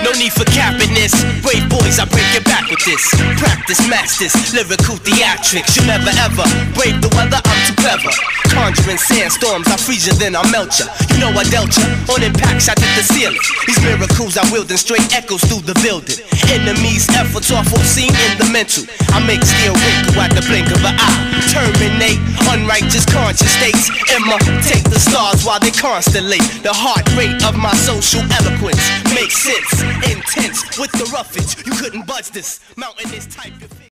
No need for capping this. Brave boys, I break it back with this. Practice masters, lyrical theatrics. You never ever brave the weather, I'm too clever. Conjuring sandstorms, I freeze you, then I melt ya. You know I dealt ya. On impacts, I did the ceiling. These miracles I wield in straight echoes through the building. Enemies, efforts are foreseen in the mental. I make steel wrinkle at the blink conscious states. Imitate the stars while they constellate. The heart rate of my social eloquence makes sense. Intense with the roughage. You couldn't budge this. Mountain is type.